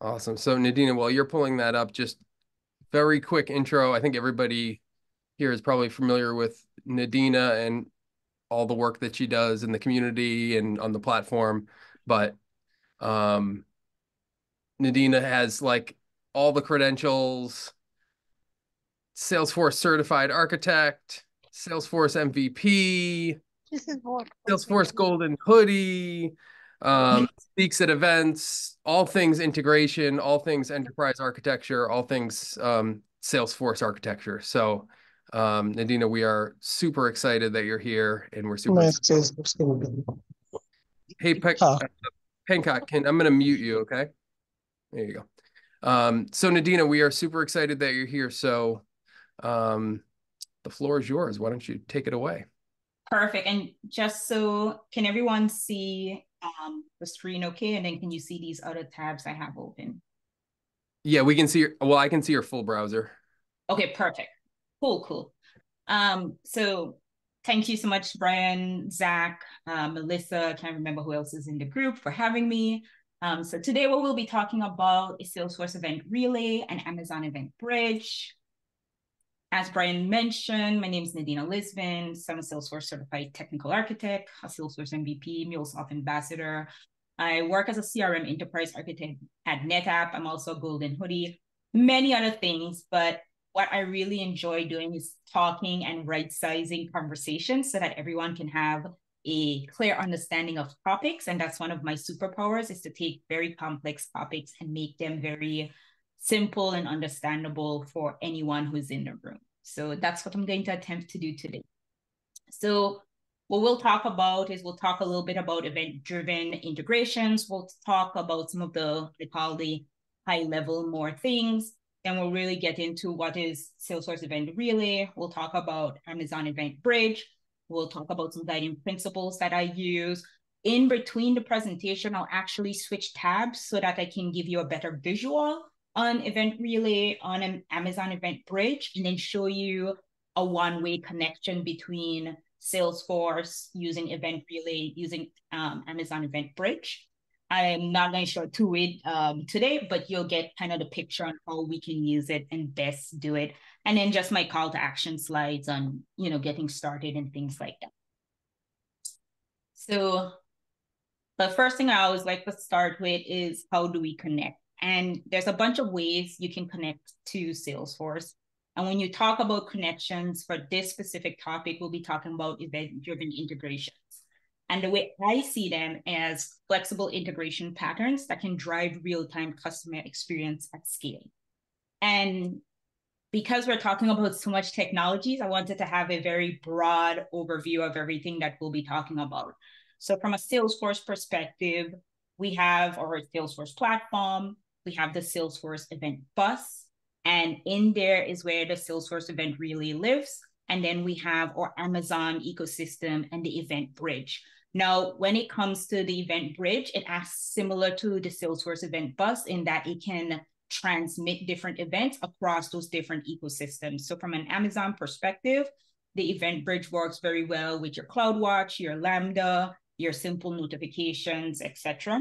Awesome. So Nadina, while you're pulling that up, just very quick intro. I think everybody here is probably familiar with Nadina and all the work that she does in the community and on the platform. But um, Nadina has like all the credentials, Salesforce certified architect, Salesforce MVP, Salesforce Golden Hoodie, um, speaks at events, all things integration, all things enterprise architecture, all things um, Salesforce architecture. So, um, Nadina, we are super excited that you're here, and we're super. Hey, Pe- huh. Pencock, can I'm going to mute you, okay? There you go. Um, so, Nadina, we are super excited that you're here. So, um, the floor is yours. Why don't you take it away? Perfect. And just so can everyone see um, the screen okay? And then can you see these other tabs I have open? Yeah, we can see your, well, I can see your full browser. Okay, perfect. Cool, cool. Um, so thank you so much, Brian, Zach, uh, Melissa, I can't remember who else is in the group for having me. Um, so today what we'll be talking about is Salesforce Event Relay and Amazon Event Bridge. As Brian mentioned, my name is Nadina Lisbon. I'm a Salesforce certified technical architect, a Salesforce MVP, MuleSoft ambassador. I work as a CRM enterprise architect at NetApp. I'm also a Golden Hoodie, many other things. But what I really enjoy doing is talking and right sizing conversations so that everyone can have a clear understanding of topics. And that's one of my superpowers is to take very complex topics and make them very simple and understandable for anyone who's in the room. So that's what I'm going to attempt to do today. So what we'll talk about is we'll talk a little bit about event-driven integrations. We'll talk about some of the, they call the high-level more things. Then we'll really get into what is Salesforce Event Relay. We'll talk about Amazon Event Bridge. We'll talk about some guiding principles that I use. In between the presentation, I'll actually switch tabs so that I can give you a better visual on Event Relay on an Amazon Event Bridge and then show you a one-way connection between Salesforce using Event Relay using um, Amazon Event Bridge. I'm not going to show two-way um, today, but you'll get kind of the picture on how we can use it and best do it. And then just my call to action slides on, you know, getting started and things like that. So the first thing I always like to start with is how do we connect? And there's a bunch of ways you can connect to Salesforce. And when you talk about connections for this specific topic, we'll be talking about event-driven integrations. And the way I see them as flexible integration patterns that can drive real-time customer experience at scale. And because we're talking about so much technologies, I wanted to have a very broad overview of everything that we'll be talking about. So from a Salesforce perspective, we have our Salesforce platform, we have the Salesforce event bus. And in there is where the Salesforce event relay lives. And then we have our Amazon ecosystem and the event bridge. Now, when it comes to the event bridge, it acts similar to the Salesforce event bus in that it can transmit different events across those different ecosystems. So from an Amazon perspective, the event bridge works very well with your CloudWatch, your Lambda, your simple notifications, etc.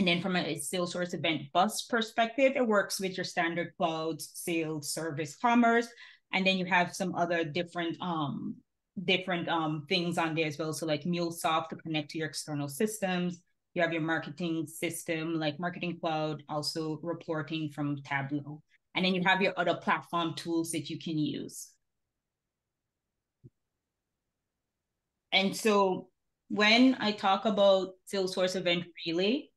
And then from a Salesforce event bus perspective, it works with your standard clouds, sales, service, commerce. And then you have some other different um, different um, things on there as well. So like MuleSoft to connect to your external systems. You have your marketing system like Marketing Cloud, also reporting from Tableau. And then you have your other platform tools that you can use. And so when I talk about Salesforce Event Relay,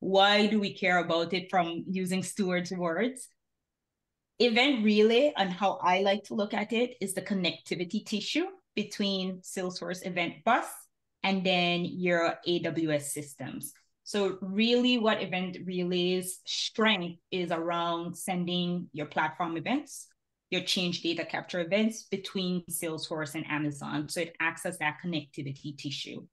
why do we care about it from using Stuart's words? Event Relay, and how I like to look at it, is the connectivity tissue between Salesforce Event Bus and then your AWS systems. So really what Event Relay's strength is around sending your platform events, your change data capture events between Salesforce and Amazon. So it acts as that connectivity tissue.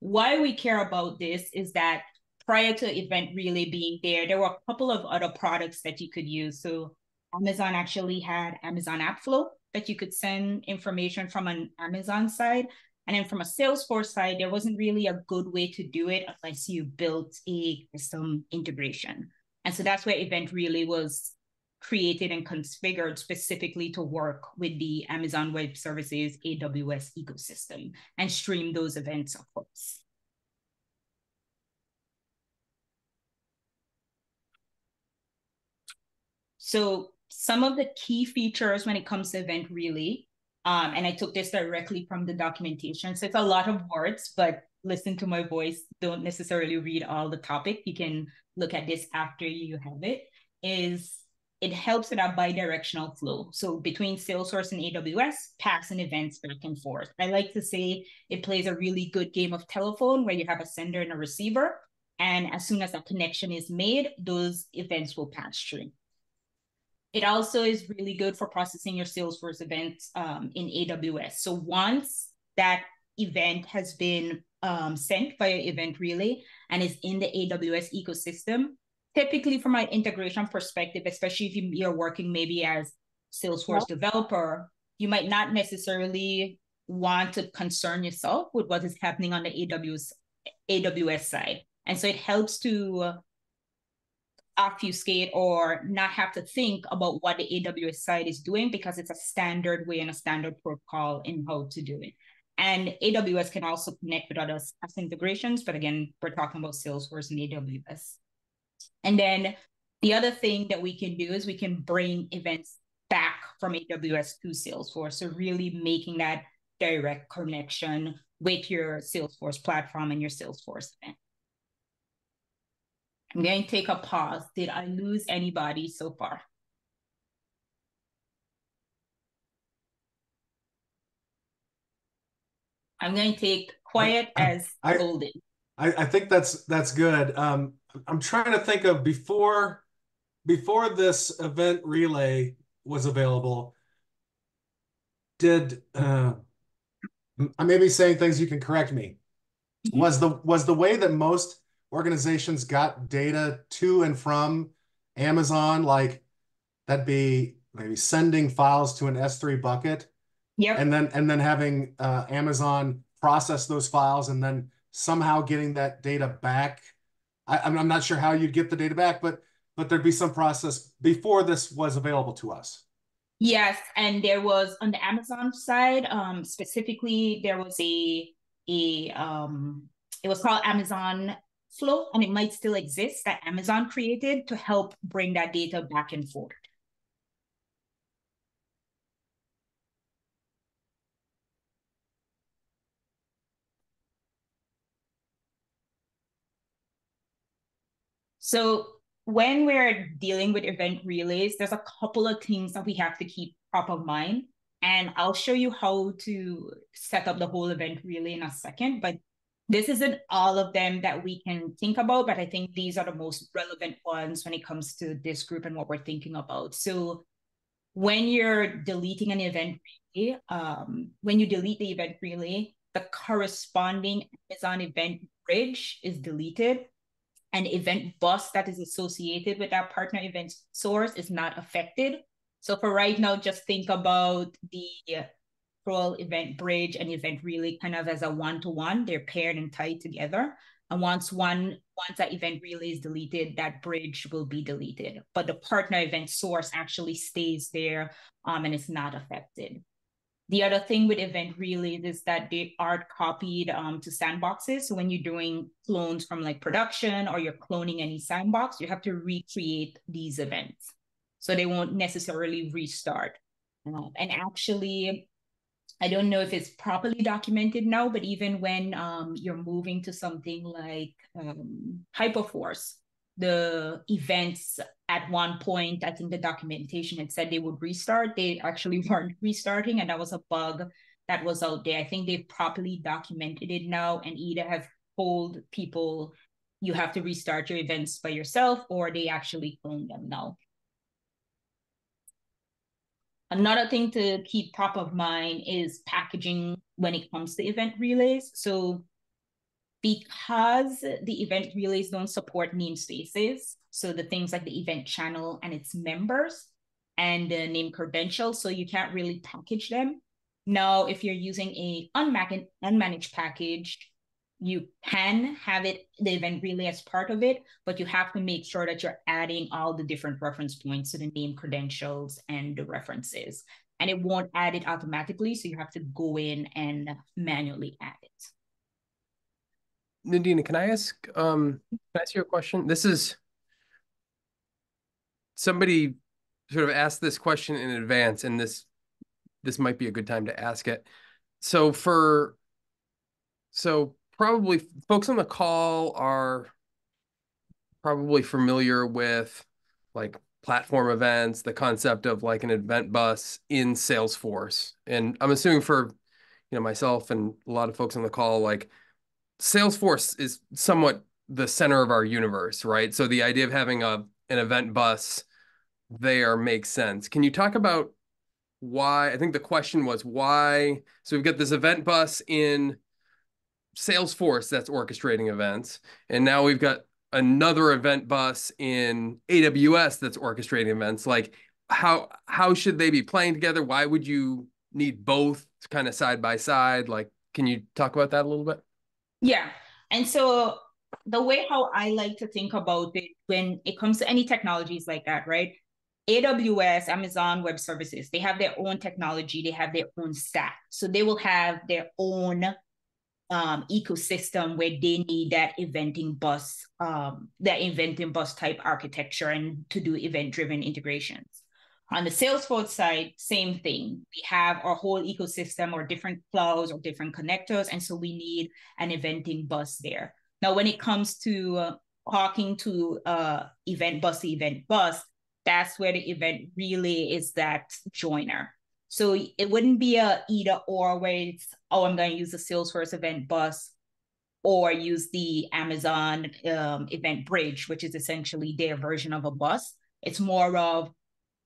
Why we care about this is that prior to Event Relay being there, there were a couple of other products that you could use. So Amazon actually had Amazon AppFlow that you could send information from an Amazon side. And then from a Salesforce side, there wasn't really a good way to do it unless you built a custom integration. And so that's where Event Relay was created and configured specifically to work with the Amazon Web Services AWS ecosystem and stream those events, of course. So some of the key features when it comes to Event Relay, um, and I took this directly from the documentation. So it's a lot of words, but listen to my voice. Don't necessarily read all the topic. You can look at this after you have it. Is it helps with a bi-directional flow. So between Salesforce and AWS, packs and events back and forth. I like to say it plays a really good game of telephone where you have a sender and a receiver. And as soon as a connection is made, those events will pass through. It also is really good for processing your Salesforce events um, in AWS. So once that event has been um, sent via Event Relay and is in the AWS ecosystem, typically from an integration perspective, especially if you're working maybe as Salesforce yep. developer, you might not necessarily want to concern yourself with what is happening on the AWS AWS side. And so it helps to obfuscate or not have to think about what the AWS side is doing because it's a standard way and a standard protocol in how to do it. And AWS can also connect with other SaaS integrations, but again, we're talking about Salesforce and AWS. And then the other thing that we can do is we can bring events back from AWS to Salesforce. So really making that direct connection with your Salesforce platform and your Salesforce event. I'm going to take a pause. Did I lose anybody so far? I'm going to take quiet I, as I, golden. I, I think that's that's good. Um, I'm trying to think of before before this event relay was available. Did uh, I may be saying things you can correct me? Mm-hmm. Was the was the way that most organizations got data to and from Amazon, like that'd be maybe sending files to an S3 bucket. Yep. And then and then having uh, Amazon process those files and then somehow getting that data back. I, I'm not sure how you'd get the data back, but but there'd be some process before this was available to us. Yes, and there was on the Amazon side, um, specifically, there was a a um, it was called Amazon flow and it might still exist that Amazon created to help bring that data back and forth. So when we're dealing with event relays, there's a couple of things that we have to keep top of mind. And I'll show you how to set up the whole event relay in a second. But this isn't all of them that we can think about, but I think these are the most relevant ones when it comes to this group and what we're thinking about. So when you're deleting an event relay, um, when you delete the event relay, the corresponding Amazon event bridge is deleted and event bus that is associated with that partner event source is not affected. So for right now, just think about the event bridge and event relay kind of as a one-to-one. They're paired and tied together. And once one once that event relay is deleted, that bridge will be deleted. But the partner event source actually stays there um, and it's not affected. The other thing with event relays is that they are copied um, to sandboxes. So when you're doing clones from like production or you're cloning any sandbox, you have to recreate these events. So they won't necessarily restart. Um, and actually, I don't know if it's properly documented now, but even when um, you're moving to something like um, Hyperforce, the events at one point, I think the documentation had said they would restart. They actually weren't restarting, and that was a bug that was out there. I think they've properly documented it now and either have told people you have to restart your events by yourself or they actually clone them now. Another thing to keep top of mind is packaging when it comes to event relays. So because the event relays don't support namespaces, so the things like the event channel and its members and the name credentials, so you can't really package them. Now, if you're using a unmanaged package, you can have it the event relay as part of it, but you have to make sure that you're adding all the different reference points to the name credentials and the references. And it won't add it automatically, so you have to go in and manually add it. Nadina, can I ask um can I ask you a question? This is somebody sort of asked this question in advance, and this this might be a good time to ask it. So for so probably folks on the call are probably familiar with like platform events, the concept of like an event bus in Salesforce. And I'm assuming for you know myself and a lot of folks on the call, like Salesforce is somewhat the center of our universe, right? So the idea of having a an event bus there makes sense. Can you talk about why? I think the question was why. So we've got this event bus in Salesforce that's orchestrating events, and now we've got another event bus in AWS that's orchestrating events. Like how how should they be playing together? Why would you need both kind of side by side? Like, can you talk about that a little bit? Yeah. And so the way how I like to think about it when it comes to any technologies like that, right? AWS, Amazon Web Services, they have their own technology, they have their own stack. So they will have their own um, ecosystem where they need that eventing bus, um, that eventing bus type architecture and to do event driven integrations. On the Salesforce side, same thing. We have our whole ecosystem or different clouds or different connectors. And so we need an eventing bus there. Now, when it comes to uh, talking to uh, event bus, event bus, that's where the event relay is that joiner. So it wouldn't be a either or where it's, oh, I'm going to use the Salesforce event bus or use the Amazon um, event bridge, which is essentially their version of a bus. It's more of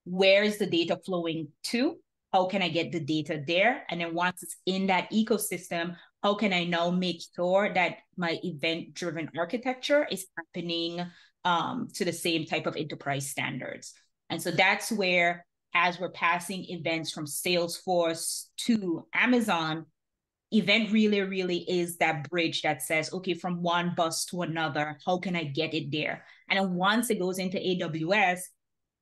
where is the data flowing to? How can I get the data there? And then once it's in that ecosystem, how can I now make sure that my event driven architecture is happening um, to the same type of enterprise standards? And so that's where, as we're passing events from Salesforce to Amazon, event relay, really is that bridge that says, okay, from one bus to another, how can I get it there? And then once it goes into AWS,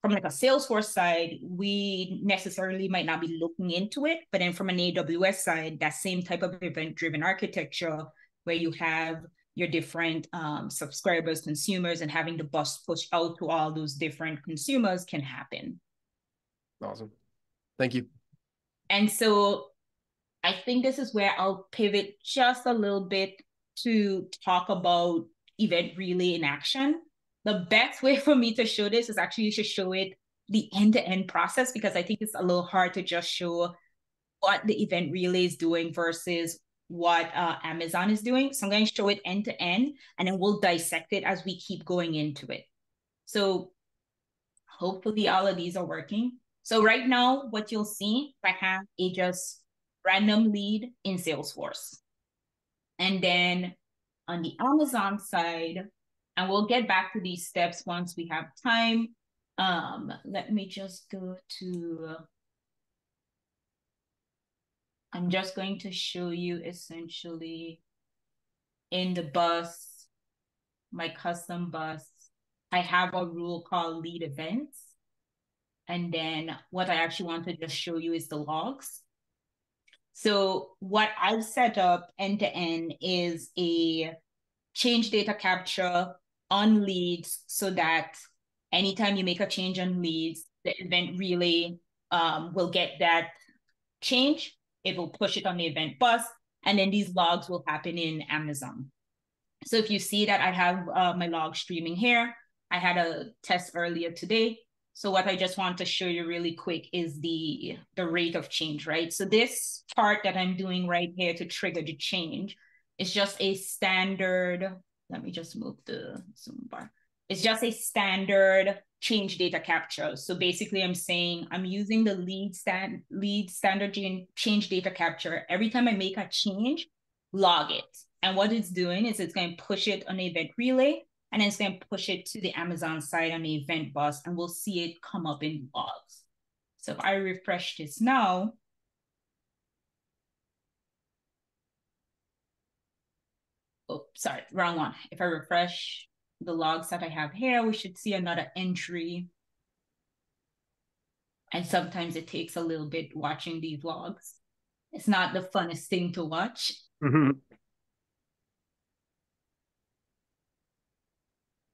from like a Salesforce side, we necessarily might not be looking into it, but then from an AWS side, that same type of event-driven architecture where you have your different um, subscribers, consumers, and having the bus push out to all those different consumers can happen. Awesome. Thank you. And so I think this is where I'll pivot just a little bit to talk about event relay in action the best way for me to show this is actually to show it the end-to-end process because I think it's a little hard to just show what the event relay is doing versus what uh, Amazon is doing. So I'm going to show it end to end and then we'll dissect it as we keep going into it. So hopefully all of these are working. So right now, what you'll see, I have a just random lead in Salesforce. And then on the Amazon side, and we'll get back to these steps once we have time. Um, let me just go to, I'm just going to show you essentially in the bus, my custom bus, I have a rule called lead events. And then what I actually want to just show you is the logs. So what I've set up end to end is a change data capture on leads so that anytime you make a change on leads, the event relay um, will get that change. It will push it on the event bus, and then these logs will happen in Amazon. So if you see that I have uh, my log streaming here, I had a test earlier today. So what I just want to show you really quick is the, the rate of change, right? So this part that I'm doing right here to trigger the change is just a standard let me just move the zoom bar. It's just a standard change data capture. So basically I'm saying I'm using the lead stand lead standard change data capture. Every time I make a change, log it. And what it's doing is it's going to push it on event relay and it's going to push it to the Amazon side on the event bus and we'll see it come up in logs. So if I refresh this now, oh, sorry, wrong one. If I refresh the logs that I have here, we should see another entry. And sometimes it takes a little bit watching these logs. It's not the funnest thing to watch. Mm-hmm.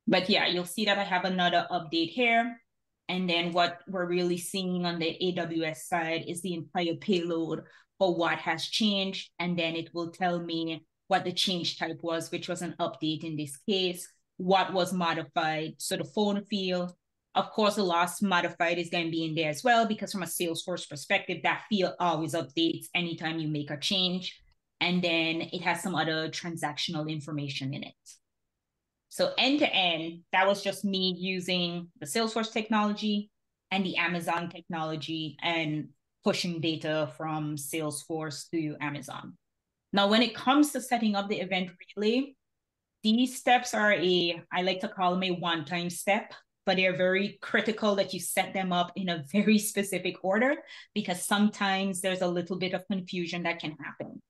But yeah, you'll see that I have another update here. And then what we're really seeing on the AWS side is the entire payload for what has changed. And then it will tell me what the change type was, which was an update in this case, what was modified. So the phone field, of course, the last modified is going to be in there as well, because from a Salesforce perspective, that field always updates anytime you make a change. And then it has some other transactional information in it. So end to end, that was just me using the Salesforce technology and the Amazon technology and pushing data from Salesforce to Amazon. Now, when it comes to setting up the event relay, these steps are a, I like to call them a one-time step, but they're very critical that you set them up in a very specific order because sometimes there's a little bit of confusion that can happen.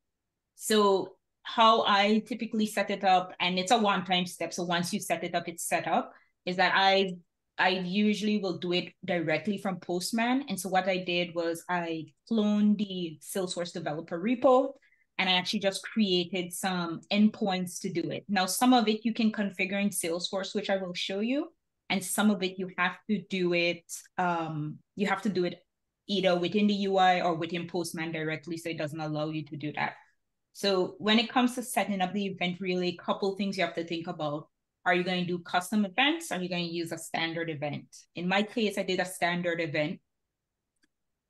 So how I typically set it up, and it's a one-time step. So once you set it up, it's set up, is that I I usually will do it directly from Postman. And so what I did was I cloned the Salesforce developer repo and I actually just created some endpoints to do it. Now, some of it you can configure in Salesforce, which I will show you. And some of it you have to do it, um, you have to do it either within the UI or within Postman directly. So it doesn't allow you to do that. So when it comes to setting up the event relay, a couple things you have to think about. Are you going to do custom events? Are you going to use a standard event? In my case, I did a standard event.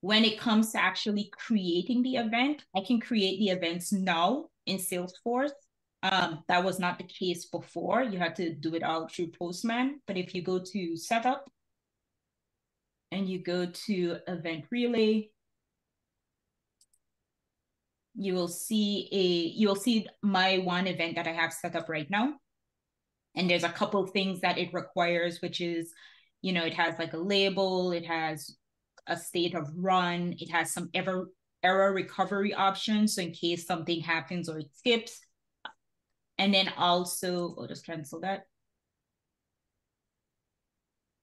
When it comes to actually creating the event, I can create the events now in Salesforce. Um, that was not the case before. You had to do it all through Postman. But if you go to setup and you go to event relay, you will see a you will see my one event that I have set up right now. And there's a couple things that it requires, which is, you know, it has like a label, it has a state of run, it has some ever error recovery options. So in case something happens or it skips. And then also, I'll just cancel that.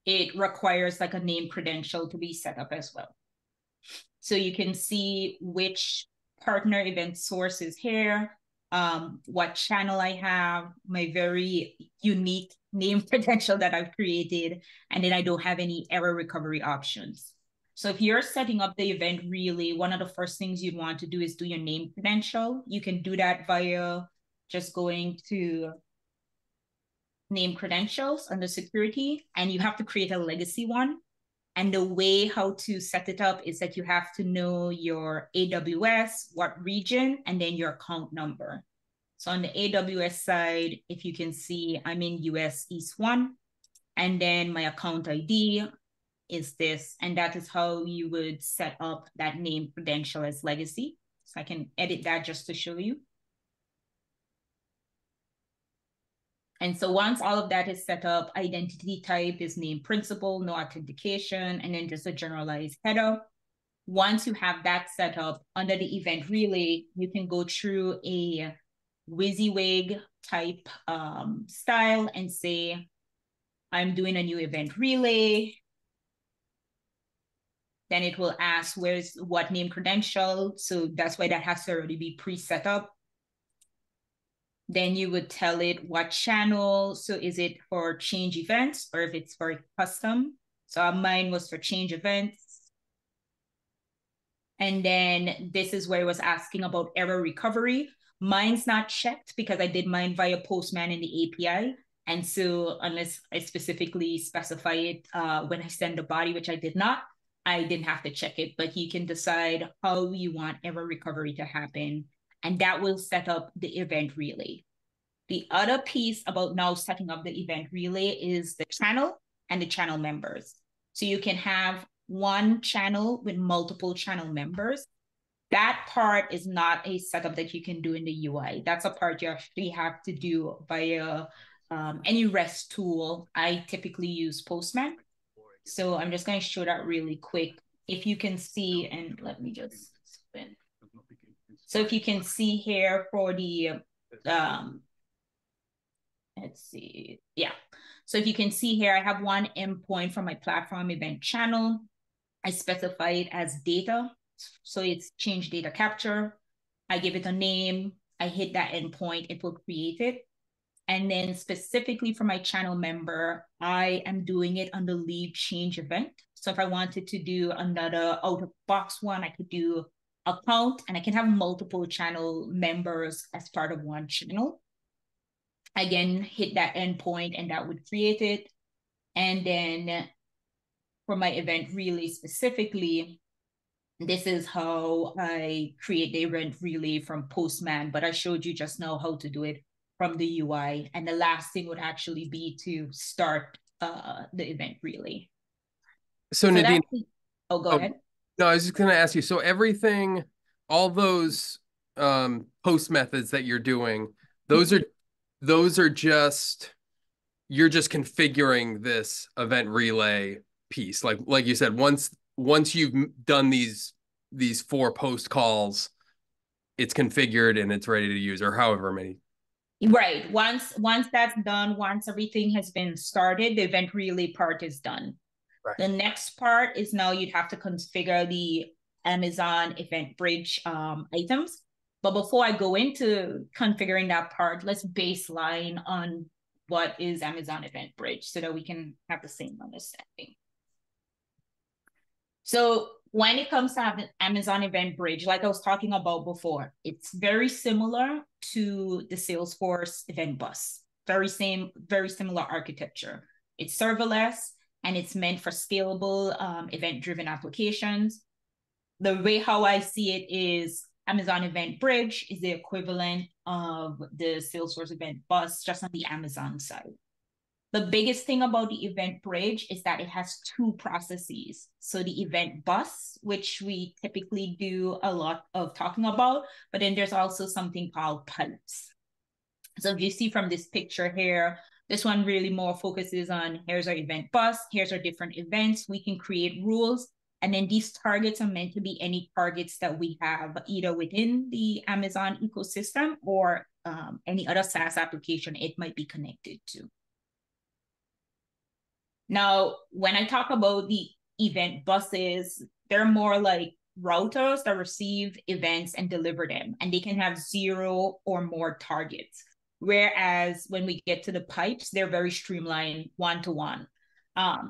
It requires like a name credential to be set up as well. So you can see which partner event sources here, um, what channel I have, my very unique name credential that I've created, and then I don't have any error recovery options. So if you're setting up the event relay, one of the first things you'd want to do is do your name credential. You can do that via just going to name credentials under security, and you have to create a legacy one. And the way how to set it up is that you have to know your AWS, what region, and then your account number. So on the AWS side, if you can see, I'm in US East 1, and then my account ID is this, and that is how you would set up that name credential as legacy. So I can edit that just to show you. And so once all of that is set up, identity type is name principal, no authentication, and then just a generalized header. Once you have that set up under the event relay, you can go through a WYSIWYG type um, style and say, I'm doing a new event relay. Then it will ask where's what name credential. So that's why that has to already be pre-set up. Then you would tell it what channel. So is it for change events or if it's for custom? So mine was for change events. And then this is where it was asking about error recovery. Mine's not checked because I did mine via Postman in the API. And so unless I specifically specify it uh, when I send the body, which I did not, I didn't have to check it, but you can decide how you want error recovery to happen and that will set up the event relay. The other piece about now setting up the event relay is the channel and the channel members. So you can have one channel with multiple channel members. That part is not a setup that you can do in the UI. That's a part you actually have to do via um, any REST tool. I typically use Postman. So I'm just going to show that really quick. If you can see, and let me just spin. So if you can see here for the um, let's see. Yeah. So if you can see here, I have one endpoint from my platform event channel. I specify it as data. So it's change data capture. I give it a name. I hit that endpoint, it will create it. And then specifically for my channel member, I am doing it on the lead change event. So if I wanted to do another out of box one, I could do account and I can have multiple channel members as part of one channel. Again, hit that endpoint and that would create it. And then for my event relay specifically, this is how I create the event relay from Postman, but I showed you just now how to do it from the UI. And the last thing would actually be to start uh, the event relay. So, so Nadine, oh, go oh, ahead. No, I was just going to ask you. So everything, all those um, post methods that you're doing, those are those are just you're just configuring this event relay piece. Like like you said, once once you've done these these four post calls, it's configured and it's ready to use, or however many Right. Once once that's done, once everything has been started, the event relay part is done. Right. The next part is now you'd have to configure the Amazon Event Bridge um, items. But before I go into configuring that part, let's baseline on what is Amazon Event Bridge so that we can have the same understanding. So when it comes to Amazon Event Bridge, like I was talking about before, it's very similar to the Salesforce Event Bus. Very same, very similar architecture. It's serverless and it's meant for scalable um, event-driven applications. The way how I see it is Amazon Event Bridge is the equivalent of the Salesforce Event Bus just on the Amazon side. The biggest thing about the event bridge is that it has two processes. So the event bus, which we typically do a lot of talking about, but then there's also something called pipes. So if you see from this picture here, this one really more focuses on here's our event bus, here's our different events. We can create rules. And then these targets are meant to be any targets that we have either within the Amazon ecosystem or um, any other SaaS application it might be connected to. Now, when I talk about the event buses, they're more like routers that receive events and deliver them, and they can have zero or more targets. Whereas when we get to the pipes, they're very streamlined one to one.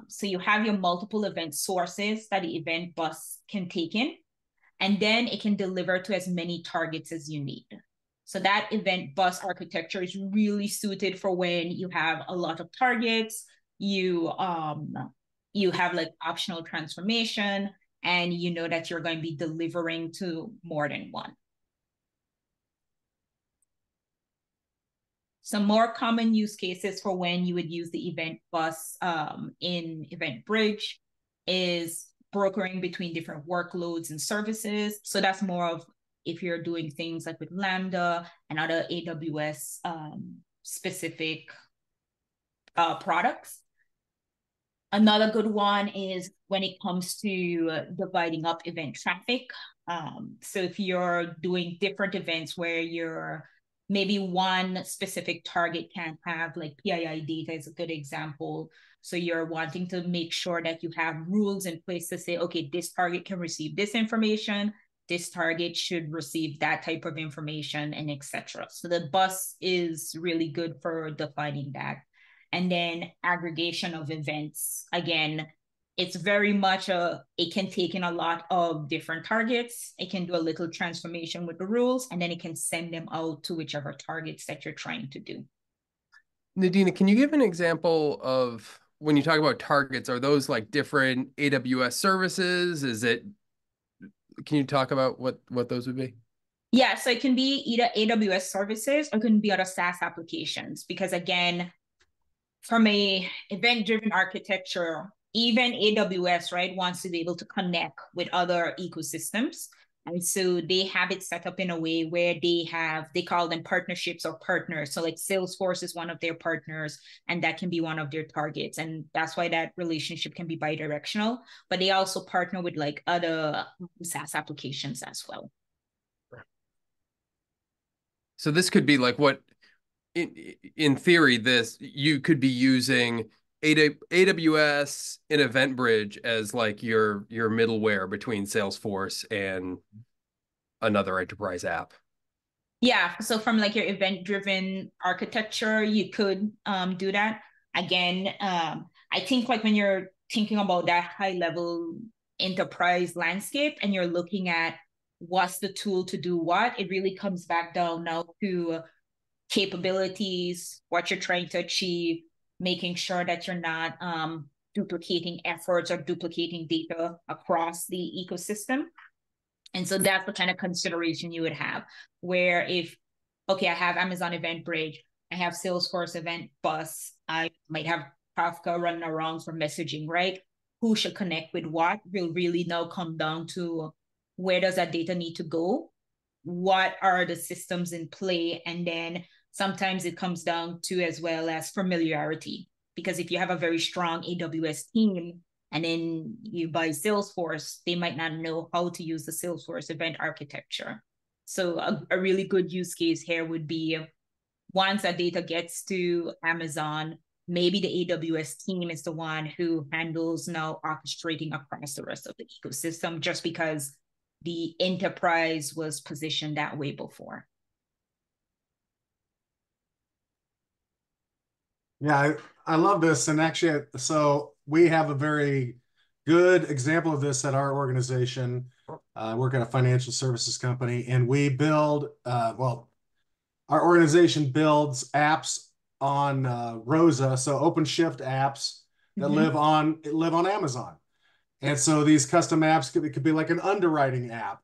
So you have your multiple event sources that the event bus can take in, and then it can deliver to as many targets as you need. So that event bus architecture is really suited for when you have a lot of targets, you um you have like optional transformation and you know that you're going to be delivering to more than one. Some more common use cases for when you would use the event bus um, in Event Bridge is brokering between different workloads and services. So that's more of if you're doing things like with Lambda and other AWS um, specific uh, products. Another good one is when it comes to dividing up event traffic. Um, so if you're doing different events where you're maybe one specific target can't have like PII data is a good example. So you're wanting to make sure that you have rules in place to say, okay, this target can receive this information, this target should receive that type of information and etc. So the bus is really good for defining that and then aggregation of events again it's very much a it can take in a lot of different targets. It can do a little transformation with the rules and then it can send them out to whichever targets that you're trying to do. Nadina can you give an example of when you talk about targets are those like different aws services? Is it can you talk about what what those would be? Yeah so it can be either aws services or it can be other saas applications because again from a event driven architecture even aws right wants to be able to connect with other ecosystems. And so they have it set up in a way where they have they call them partnerships or partners. So like salesforce is one of their partners and that can be one of their targets. And that's why that relationship can be bidirectional. But they also partner with like other saas applications as well. So this could be like what in in theory, this you could be using AWS and EventBridge as like your your middleware between Salesforce and another enterprise app. Yeah, so from like your event driven architecture, you could um, do that. Again, um, I think like when you're thinking about that high level enterprise landscape and you're looking at what's the tool to do what, it really comes back down now to capabilities, what you're trying to achieve, making sure that you're not um, duplicating efforts or duplicating data across the ecosystem. And so that's the kind of consideration you would have. Where if, okay, I have Amazon Event Bridge, I have Salesforce Event Bus, I might have Kafka running around for messaging, right? Who should connect with what will really now come down to where does that data need to go? What are the systems in play? And then sometimes it comes down to as well as familiarity. Because if you have a very strong AWS team and then you buy Salesforce, they might not know how to use the Salesforce event architecture. So a, a really good use case here would be once that data gets to Amazon, maybe the AWS team is the one who handles now orchestrating across the rest of the ecosystem just because the enterprise was positioned that way before. Yeah, I, I love this. And actually, so we have a very good example of this at our organization. Uh, I work at a financial services company, and we build, uh, well, our organization builds apps on uh, ROSA, so OpenShift apps that mm-hmm. live on live on Amazon. And so these custom apps could, could be like an underwriting app.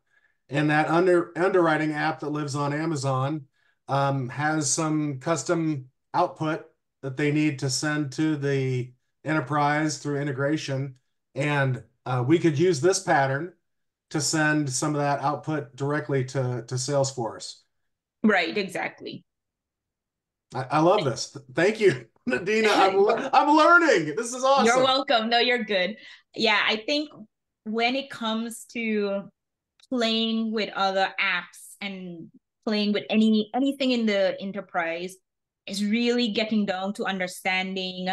And that under underwriting app that lives on Amazon um, has some custom output that they need to send to the enterprise through integration. And uh, we could use this pattern to send some of that output directly to, to Salesforce. Right, exactly. I, I love this. Thank you, Nadina. I'm, I'm learning. This is awesome. You're welcome. No, you're good. Yeah, I think when it comes to playing with other apps and playing with any anything in the enterprise is really getting down to understanding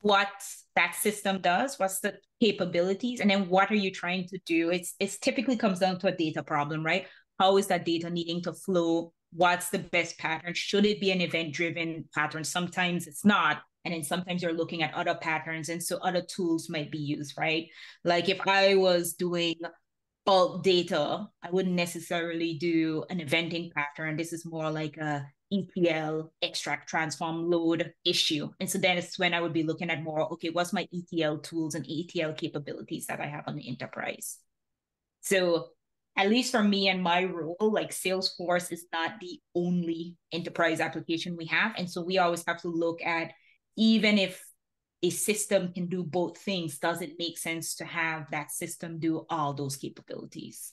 what that system does what's the capabilities and then what are you trying to do? It's it's typically comes down to a data problem right? How is that data needing to flow? What's the best pattern? Should it be an event driven pattern? Sometimes it's not and then sometimes you're looking at other patterns and so other tools might be used right? Like if i was doing bulk data i wouldn't necessarily do an eventing pattern. This is more like a ETL extract transform load issue. And so then it's when I would be looking at more, okay, what's my ETL tools and ETL capabilities that I have on the enterprise? So at least for me and my role, like Salesforce is not the only enterprise application we have. And so we always have to look at even if a system can do both things, does it make sense to have that system do all those capabilities?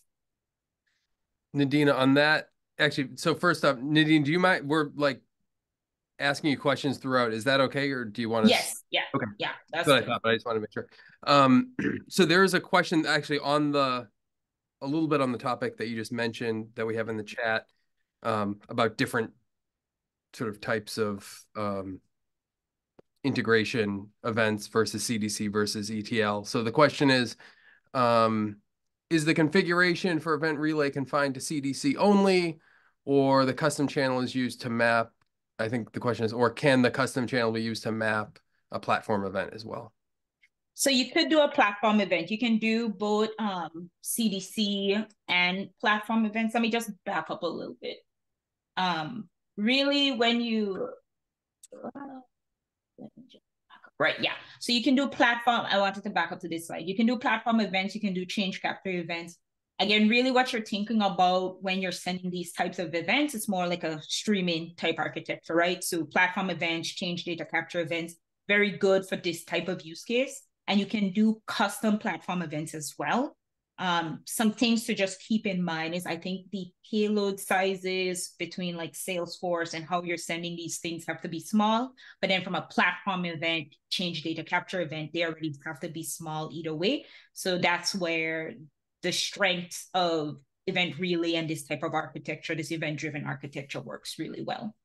Nadina, on that, actually, so first up, Nadine, do you mind? We're like asking you questions throughout. Is that okay, or do you want to? Yes. Yeah. Okay. Yeah. That's, what I thought, but I just want to make sure. Um, so there is a question actually on the, a little bit on the topic that you just mentioned that we have in the chat, um, about different sort of types of um, integration events versus CDC versus ETL. So the question is, um, is the configuration for Event Relay confined to CDC only? Or the custom channel is used to map. I think the question is, or can the custom channel be used to map a platform event as well? So you could do a platform event. You can do both um, CDC and platform events. Let me just back up a little bit. Um, really, when you right, yeah. So you can do platform. I wanted to back up to this slide. You can do platform events. You can do change capture events again, really what you're thinking about when you're sending these types of events, it's more like a streaming type architecture, right? So platform events, change data capture events, very good for this type of use case. And you can do custom platform events as well. Um, some things to just keep in mind is I think the payload sizes between like Salesforce and how you're sending these things have to be small. But then from a platform event, change data capture event, they already have to be small either way. So that's where the strengths of event relay and this type of architecture, this event driven architecture works really well.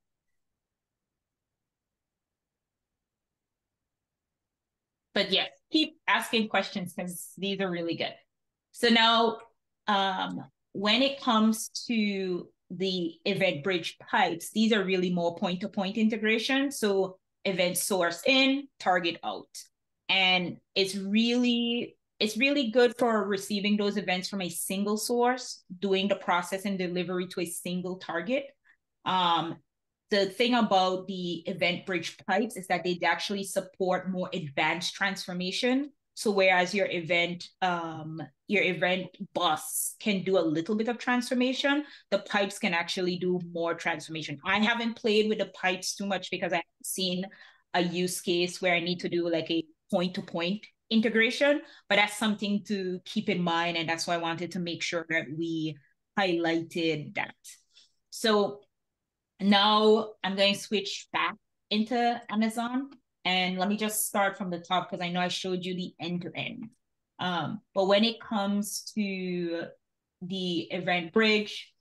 But yes, keep asking questions because these are really good. So now, um, when it comes to the event bridge pipes, these are really more point to point integration. So event source in, target out. And it's really it's really good for receiving those events from a single source, doing the process and delivery to a single target. Um, the thing about the event bridge pipes is that they actually support more advanced transformation. So whereas your event, um, your event bus can do a little bit of transformation, the pipes can actually do more transformation. I haven't played with the pipes too much because I haven't seen a use case where I need to do like a point to point integration, but that's something to keep in mind. And that's why I wanted to make sure that we highlighted that. So now I'm going to switch back into Amazon. And let me just start from the top because I know I showed you the end to end. Um, but when it comes to the event bridge,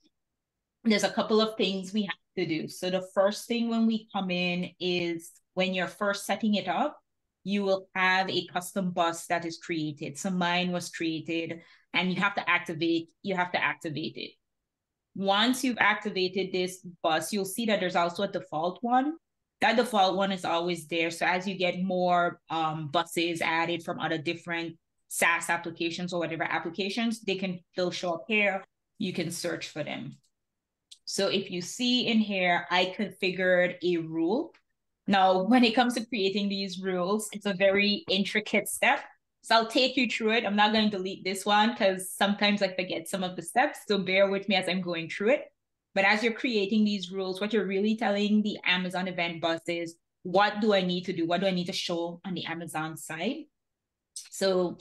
there's a couple of things we have to do. So the first thing when we come in is when you're first setting it up, you will have a custom bus that is created. So mine was created and you have to activate, you have to activate it. Once you've activated this bus, you'll see that there's also a default one. That default one is always there. So as you get more um, buses added from other different SaaS applications or whatever applications, they can still show up here. You can search for them. So if you see in here, I configured a rule now, when it comes to creating these rules, it's a very intricate step. So I'll take you through it. I'm not going to delete this one because sometimes I forget some of the steps. So bear with me as I'm going through it. But as you're creating these rules, what you're really telling the Amazon event bus is, what do I need to do? What do I need to show on the Amazon side? So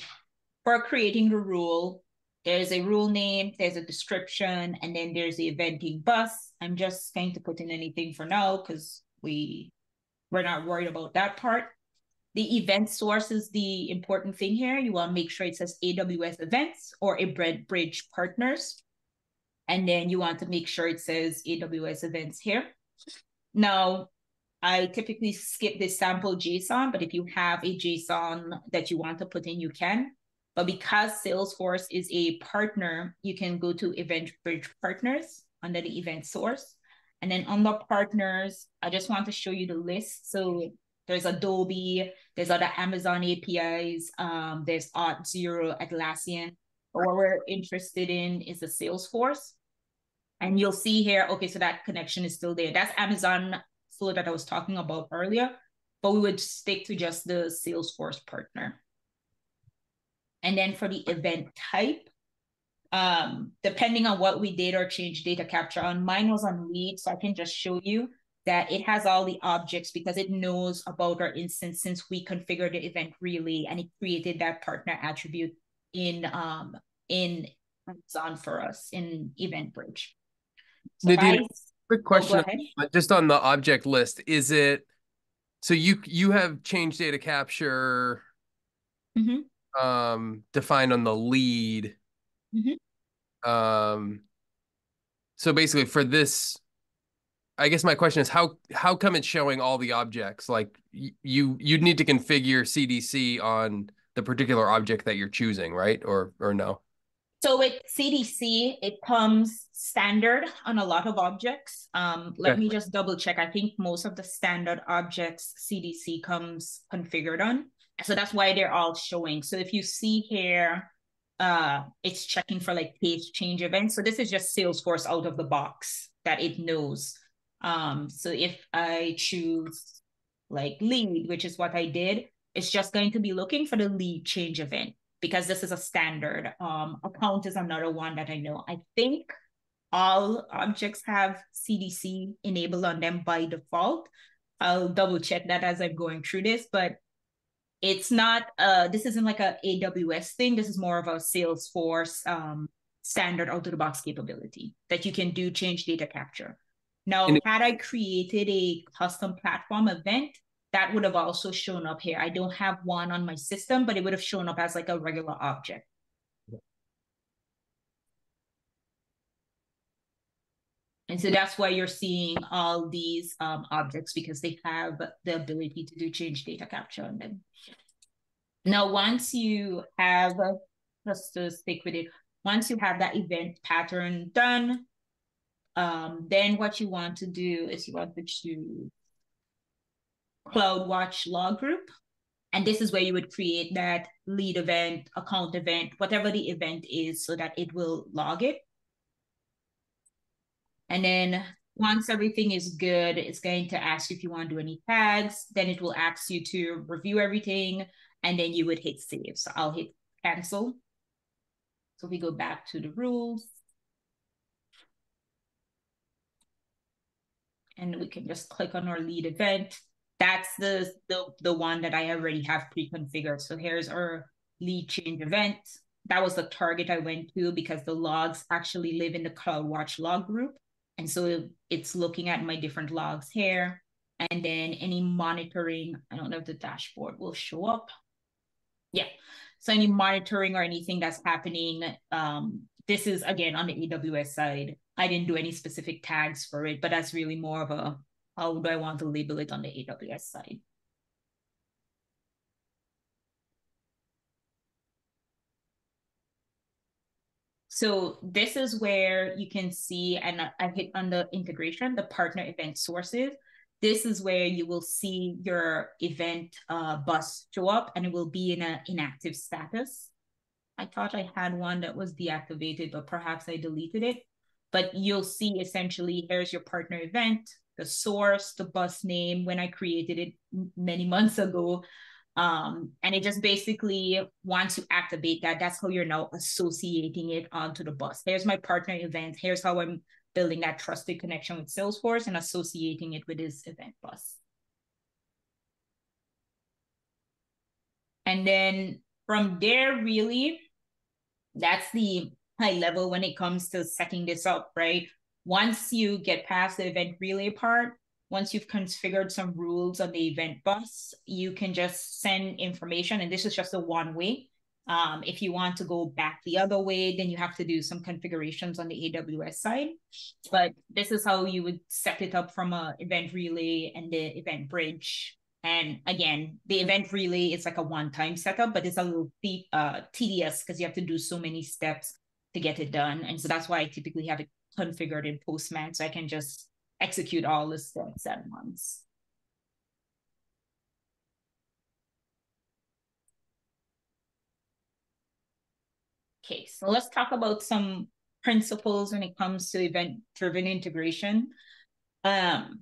for creating the rule, there's a rule name, there's a description, and then there's the eventing bus. I'm just going to put in anything for now because we we're not worried about that part. The event source is the important thing here. You want to make sure it says AWS events or a bridge partners. And then you want to make sure it says AWS events here. Now, I typically skip this sample JSON, but if you have a JSON that you want to put in, you can. But because Salesforce is a partner, you can go to Event Bridge Partners under the event source. And then on the partners, I just want to show you the list. So there's Adobe, there's other Amazon APIs, um, there's Auth0, Atlassian. But what we're interested in is the Salesforce. And you'll see here, okay, so that connection is still there. That's Amazon flow that I was talking about earlier, but we would stick to just the Salesforce partner. And then for the event type, um, depending on what we did or change data capture on. Mine was on lead, so I can just show you that it has all the objects because it knows about our instance since we configured the event relay and it created that partner attribute in um in Amazon for us in EventBridge. So Nadina, I, quick oh, question, oh, just on the object list, is it so you you have change data capture mm -hmm. um defined on the lead Mm-hmm. Um, so basically, for this, I guess my question is how how come it's showing all the objects? Like you you'd need to configure CDC on the particular object that you're choosing, right? Or or no? So with CDC, it comes standard on a lot of objects. Um, let okay. me just double check. I think most of the standard objects CDC comes configured on. So that's why they're all showing. So if you see here, uh, it's checking for like page change events. So this is just Salesforce out of the box that it knows. Um, so if I choose like lead, which is what I did, it's just going to be looking for the lead change event because this is a standard. Um, account is another one that I know. I think all objects have CDC enabled on them by default. I'll double check that as I'm going through this, but it's not uh this isn't like a aws thing. This is more of a salesforce um standard out of the box capability that you can do change data capture. Now it, had i created a custom platform event that would have also shown up here. I don't have one on my system but it would have shown up as like a regular object And so that's why you're seeing all these um, objects because they have the ability to do change data capture on them. Now, once you have, just to stick with it, once you have that event pattern done, um, then what you want to do is you want to choose CloudWatch log group. And this is where you would create that lead event, account event, whatever the event is, so that it will log it. And then once everything is good, it's going to ask you if you want to do any tags. Then it will ask you to review everything, and then you would hit save. So I'll hit cancel. So we go back to the rules. And we can just click on our lead event. That's the, the, the one that I already have pre-configured. So here's our lead change event. That was the target I went to because the logs actually live in the CloudWatch log group. And so it's looking at my different logs here. And then any monitoring, I don't know if the dashboard will show up. Yeah. So any monitoring or anything that's happening, um, this is again on the AWS side. I didn't do any specific tags for it, but that's really more of a how do I want to label it on the AWS side. So this is where you can see, and I hit on the integration, the partner event sources. This is where you will see your event uh, bus show up and it will be in an inactive status. I thought I had one that was deactivated, but perhaps I deleted it. But you'll see essentially, here's your partner event, the source, the bus name, when I created it many months ago, um, and it just basically wants to activate that, that's how you're now associating it onto the bus. Here's my partner event. Here's how I'm building that trusted connection with Salesforce and associating it with this event bus. And then from there, really, that's the high level when it comes to setting this up, right? Once you get past the event relay part, once you've configured some rules on the event bus, you can just send information. And this is just a one way. Um, if you want to go back the other way, then you have to do some configurations on the AWS side. But this is how you would set it up from a event relay and the event bridge. And again, the event relay is like a one-time setup, but it's a little uh, tedious because you have to do so many steps to get it done. And so that's why I typically have it configured in Postman. So I can just execute all the steps at once. Okay, so let's talk about some principles when it comes to event-driven integration. Um,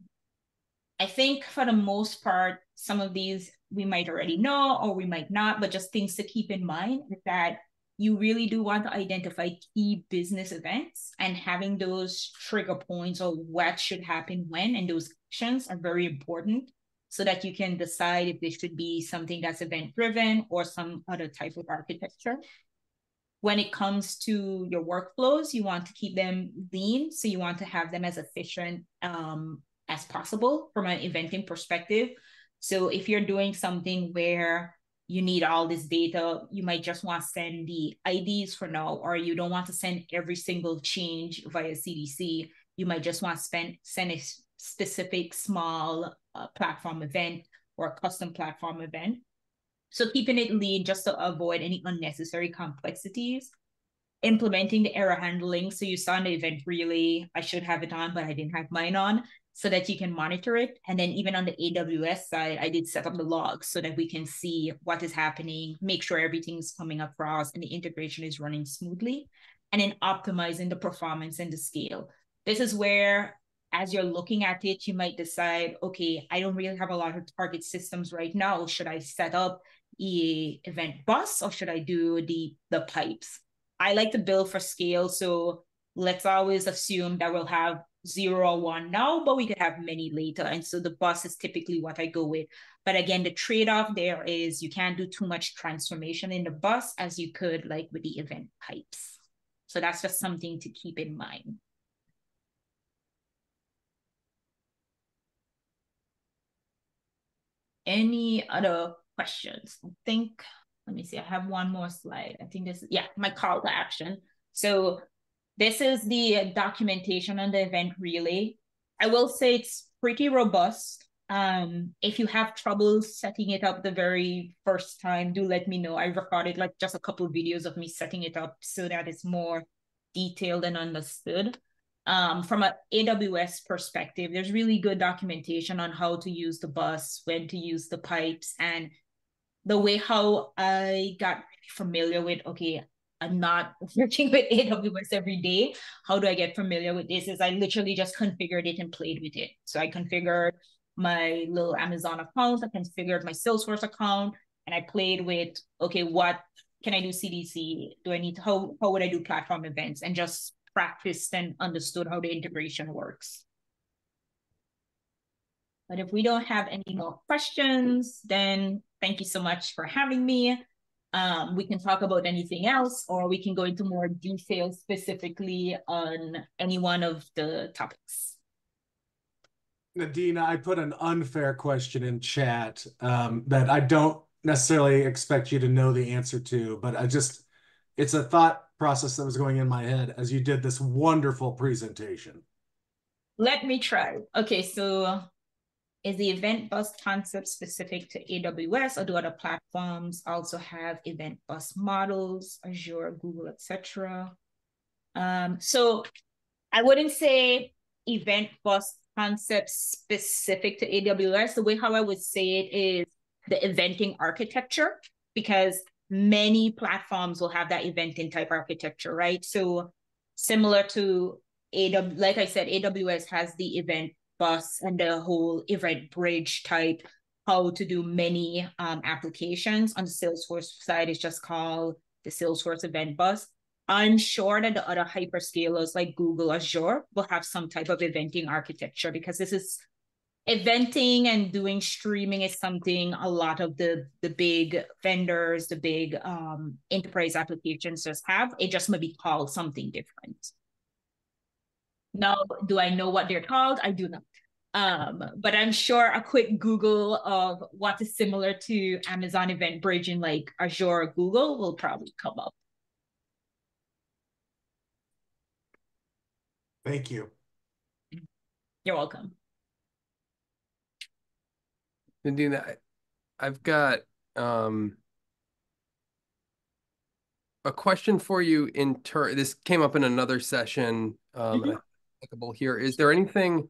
I think for the most part, some of these we might already know or we might not, but just things to keep in mind that you really do want to identify key business events and having those trigger points or what should happen when and those actions are very important so that you can decide if this should be something that's event driven or some other type of architecture. When it comes to your workflows, you want to keep them lean. So you want to have them as efficient um, as possible from an eventing perspective. So if you're doing something where you need all this data. You might just want to send the IDs for now, or you don't want to send every single change via CDC. You might just want to spend, send a specific small uh, platform event or a custom platform event. So keeping it lean just to avoid any unnecessary complexities. Implementing the error handling. So you saw in the event relay, I should have it on, but I didn't have mine on so that you can monitor it. And then even on the AWS side, I did set up the logs so that we can see what is happening, make sure everything's coming across and the integration is running smoothly, and then optimizing the performance and the scale. This is where as you're looking at it, you might decide, okay, I don't really have a lot of target systems right now. Should I set up a event bus or should I do the the pipes? I like to build for scale. So let's always assume that we'll have zero or one now, but we could have many later. And so the bus is typically what I go with. But again, the trade-off there is you can't do too much transformation in the bus as you could like with the event pipes. So that's just something to keep in mind. Any other questions? I think, let me see, I have one more slide. I think this is, yeah, my call to action. So this is the documentation on the event relay. I will say it's pretty robust. Um, if you have trouble setting it up the very first time, do let me know. I recorded like just a couple of videos of me setting it up so that it's more detailed and understood. Um, from an AWS perspective, there's really good documentation on how to use the bus, when to use the pipes, and the way how I got familiar with, okay, I'm not working with AWS every day. How do I get familiar with this? Is I literally just configured it and played with it. So I configured my little Amazon account, I configured my Salesforce account, and I played with, okay, what can I do CDC? Do I need to, how, how would I do platform events? And just practiced and understood how the integration works. But if we don't have any more questions, then thank you so much for having me. Um, we can talk about anything else, or we can go into more detail specifically on any one of the topics. Nadina, I put an unfair question in chat um, that I don't necessarily expect you to know the answer to, but I just, it's a thought process that was going in my head as you did this wonderful presentation. Let me try. Okay, so is the event bus concept specific to AWS or do other platforms also have event bus models, Azure, Google, etc.? Um, so I wouldn't say event bus concept specific to AWS. The way how I would say it is the eventing architecture, because many platforms will have that eventing type architecture, right? So similar to AW, like I said, AWS has the event bus and the whole event bridge type how to do many um, applications on the Salesforce side is just called the Salesforce event bus. I'm sure that the other hyperscalers like Google, Azure will have some type of eventing architecture because this is eventing and doing streaming is something a lot of the the big vendors, the big um, enterprise applications just have. It just might be called something different. Now, do I know what they're called? I do not. Um, but I'm sure a quick Google of what is similar to Amazon Event Bridge in like Azure or Google will probably come up. Thank you. You're welcome. Nadina, I've got um, a question for you in turn. This came up in another session. Um, mm -hmm applicable here. Is there anything?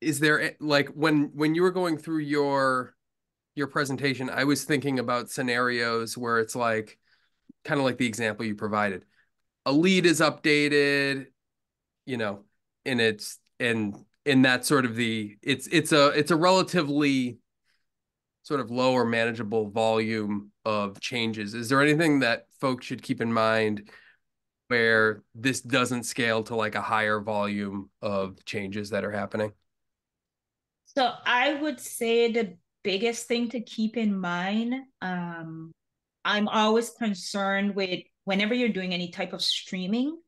Is there like when when you were going through your your presentation, I was thinking about scenarios where it's like kind of like the example you provided. A lead is updated, you know, and it's and in that sort of the it's it's a it's a relatively sort of lower manageable volume of changes. Is there anything that folks should keep in mind where this doesn't scale to like a higher volume of changes that are happening? So I would say the biggest thing to keep in mind, um, I'm always concerned with whenever you're doing any type of streaming,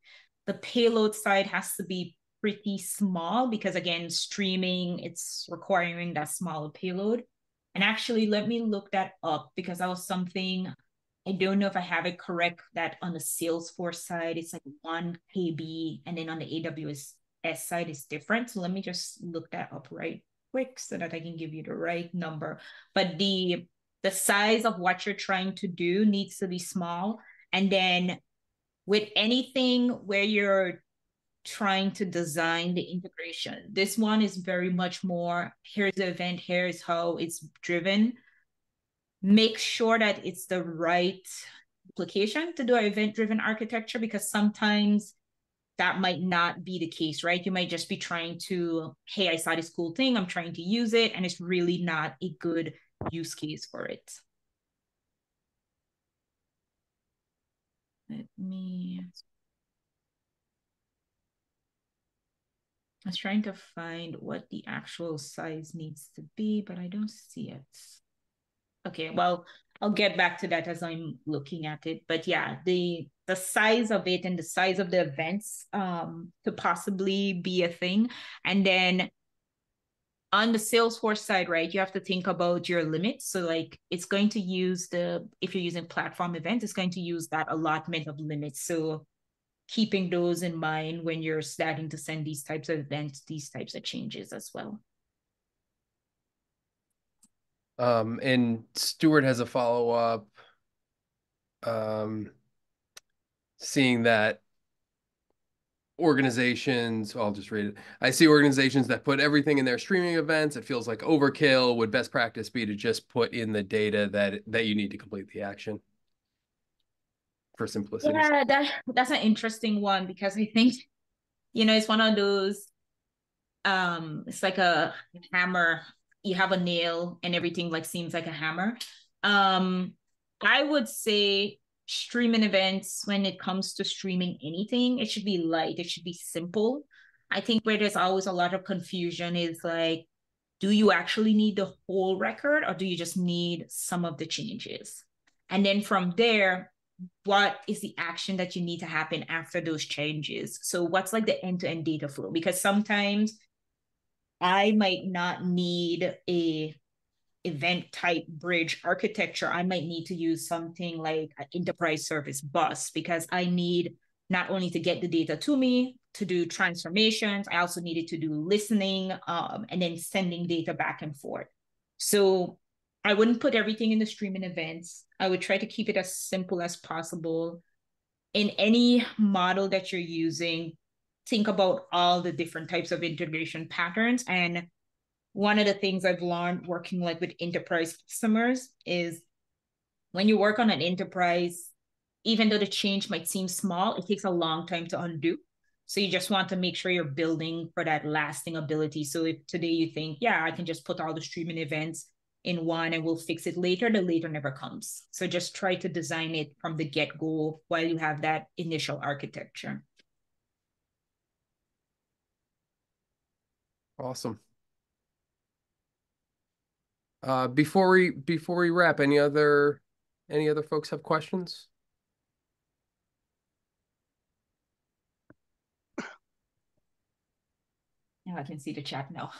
the payload side has to be pretty small because again, streaming, it's requiring that small payload. And actually, let me look that up because that was something I don't know if I have it correct that on the Salesforce side, it's like one KB, and then on the AWS side is different. So let me just look that up right quick so that I can give you the right number. But the the size of what you're trying to do needs to be small. And then with anything where you're trying to design the integration, this one is very much more here's the event, here's how it's driven make sure that it's the right application to do event driven architecture because sometimes that might not be the case, right? You might just be trying to, hey, I saw this cool thing, I'm trying to use it, and it's really not a good use case for it. Let me. I was trying to find what the actual size needs to be, but I don't see it. Okay, well, I'll get back to that as I'm looking at it. But yeah, the the size of it and the size of the events um, to possibly be a thing. And then on the Salesforce side, right, you have to think about your limits. So like it's going to use the, if you're using platform events, it's going to use that allotment of limits. So keeping those in mind when you're starting to send these types of events, these types of changes as well. Um, and Stuart has a follow up. Um, seeing that organizations, I'll just read it. I see organizations that put everything in their streaming events. It feels like overkill. Would best practice be to just put in the data that that you need to complete the action? For simplicity. Yeah, that that's an interesting one because I think, you know, it's one of those. Um, it's like a hammer. You have a nail, and everything like seems like a hammer. Um, I would say streaming events when it comes to streaming anything it should be light it should be simple. I think where there's always a lot of confusion is like do you actually need the whole record or do you just need some of the changes? And then from there what is the action that you need to happen after those changes? So what's like the end-to-end data flow? Because sometimes i might not need a event type bridge architecture, I might need to use something like an enterprise service bus because I need not only to get the data to me to do transformations, I also needed to do listening um, and then sending data back and forth. So I wouldn't put everything in the streaming events. I would try to keep it as simple as possible. In any model that you're using, think about all the different types of integration patterns and one of the things I've learned working like with enterprise customers is when you work on an enterprise, even though the change might seem small, it takes a long time to undo. So you just want to make sure you're building for that lasting ability. So if today you think, yeah, I can just put all the streaming events in one and we'll fix it later, the later never comes. So just try to design it from the get go while you have that initial architecture. Awesome. Uh, before we before we wrap, any other any other folks have questions? Now I can see the chat now.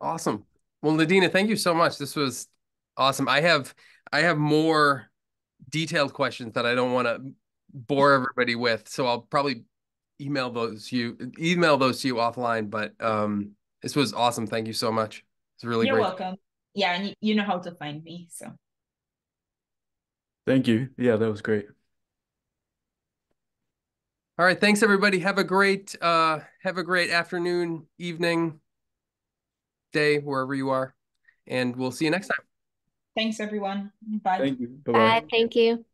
awesome. Well, Nadina, thank you so much. This was awesome. I have I have more detailed questions that I don't want to bore everybody with, so I'll probably email those you email those to you offline. But um, this was awesome. Thank you so much. It's really You're great. welcome. Yeah, and you know how to find me. So thank you. Yeah, that was great. All right, thanks everybody. Have a great uh have a great afternoon, evening, day, wherever you are. And we'll see you next time. Thanks everyone. Bye. Thank you. Bye. Thank you.